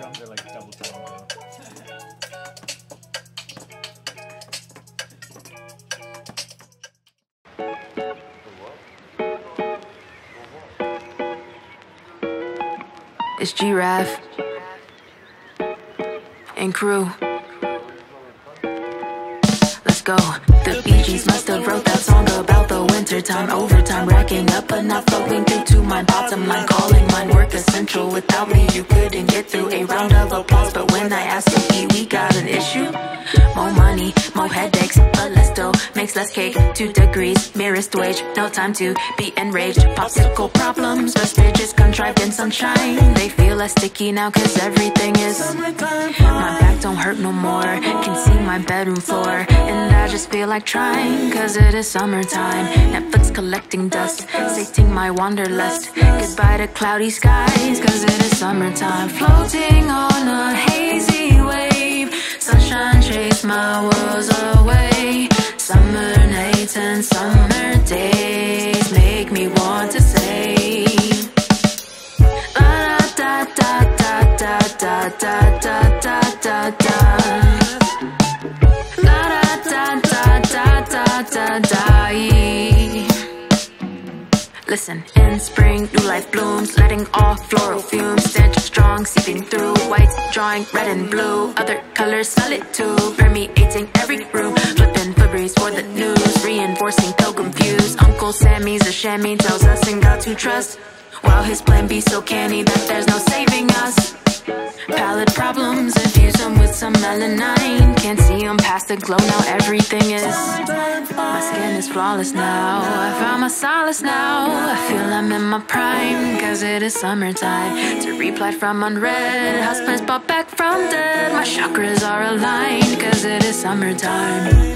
drums are like double. It's giraffe and crew. Let's go. The Bee Gees must have wrote that song about the wintertime over not flowing through to my bottom line. Calling mine work essential. Without me, you couldn't get through a round of applause. But when I ask to eat, we got an issue. More money, more headaches, but less dough makes less cake. Two degrees, merest wage, no time to be enraged. Popsicle problems, vestiges contrived in sunshine. They feel less sticky now, cause everything is. My back don't hurt no more, can see my bedroom floor. And just feel like trying, cause it is summertime. Netflix collecting dust, sating my wanderlust. Goodbye to cloudy skies, cause it is summertime. Floating on a hazy wave. Sunshine chase my worlds away. Summer nights and summer days make me want to say. La ah, da da da da da da da da da da. Da da. Listen, in spring, new life blooms, letting off floral fumes, stench strong, seeping through, white drawing red and blue, other colors smell it too, permeating every room, flipping Febreze for the news, reinforcing pilgrim views. Uncle Sammy's a chamois, tells us in God to trust, while his plan be so canny that there's no saving us. Palette problems, infuse them with some melanin. Can't see them past the glow, now everything is. My skin is flawless now. I found my solace now. I feel I'm in my prime, cause it is summertime. To reply from unread, husbands brought back from dead. My chakras are aligned, cause it is summertime.